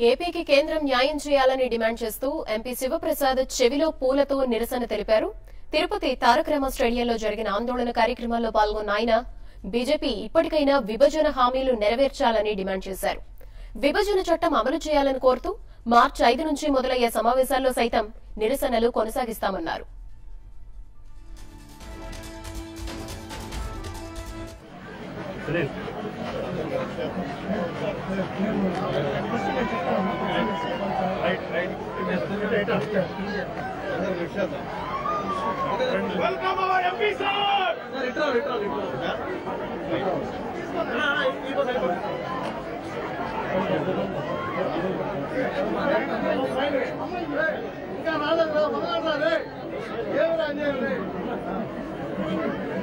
ఏపీకి కేంద్రం న్యాయం చేయాలని డిమాండ్ చేస్తూ ఎంపీ శివప్రసాద్ చెవిలో పూలతో నిరసన తెలిపారు. తిరుపతి తారక్రమ స్టేడియంలో జరిగిన ఆందోళన కార్యక్రమాల్లో పాల్గొన్న ఆయన బీజేపీ ఇప్పటికైనా విభజన హామీలు నెరవేర్చాలని డిమాండ్ చేశారు. విభజన చట్టం అమలు చేయాలని కోరుతూ మార్చి ఐదు నుంచి మొదలయ్యే సమావేశాల్లో సైతం నిరసనలు కొనసాగిస్తామన్నారు. Sunil right right welcome our MP sir ఇంకా రాలేదు మొదలరా ఏమరా అన్యాయం రే మొదలరా తీసుకోలేదు వెనక్కి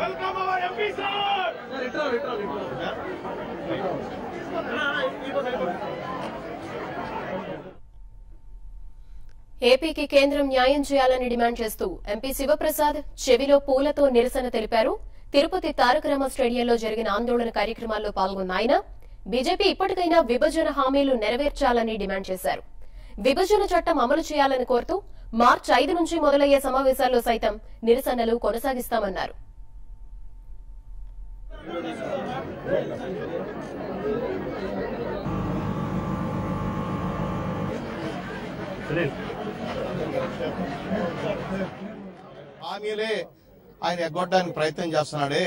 వెల్కమ్ అవర్ ఎంపీ సార్ ఏపీకి కేంద్రం న్యాయం చేయాలని డిమాండ్ చేస్తూ ఎంపీ శివప్రసాద్ చెవిలో పూలతో నిరసన తెలిపారు. తిరుపతి తారక రామ స్టేడియంలో జరిగిన ఆందోళన కార్యక్రమాల్లో పాల్గొన్న ఆయన. బీజేపీ ఇప్పటికైనా విభజన హామీలు నెరవేర్చాలని డిమాండ్ చేశారు. విభజన చట్టం అమలు చేయాలని కోరుతూ మార్చి ఐదు నుంచి మొదలయ్యే సమావేశాల్లో సైతం నిరసనలు కొనసాగిస్తామన్నారు. హామీలే ఆయన ఎగ్గొట్టడానికి ప్రయత్నం చేస్తున్నాడే.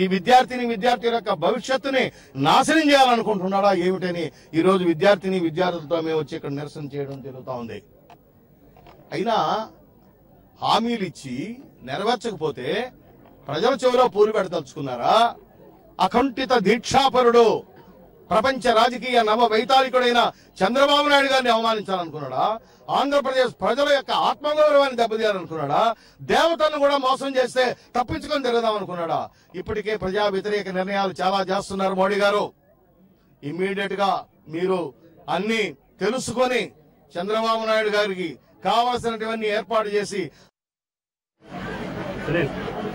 ఈ విద్యార్థిని విద్యార్థుల యొక్క భవిష్యత్తుని నాశనం చేయాలనుకుంటున్నాడా ఏమిటని ఈరోజు విద్యార్థిని విద్యార్థులతో మేము వచ్చి ఇక్కడ నిరసన చేయడం జరుగుతూ ఉంది. అయినా హామీలు ఇచ్చి నెరవేర్చకపోతే ప్రజల చెవిలో పూలు పెడదలుచుకున్నారా? అకంఠిత దీక్షాపరుడు ప్రపంచ రాజకీయ నవ వైతాళికుడైన చంద్రబాబు నాయుడు గారిని అవమానించాలనుకున్నాడా? ఆంధ్రప్రదేశ్ ప్రజల యొక్క ఆత్మగౌరవాన్ని దెబ్బతీయాలనుకున్నాడా? దేవతలను కూడా మోసం చేస్తే తప్పించుకొని తిరగదాం అనుకున్నాడా ఇప్పటికే ప్రజా వ్యతిరేక నిర్ణయాలు చాలా చేస్తున్నారు మోడీ గారు. ఇమ్మీడియట్గా మీరు అన్ని తెలుసుకొని చంద్రబాబు నాయుడు గారికి కావాల్సినటువంటి ఏర్పాటు చేసి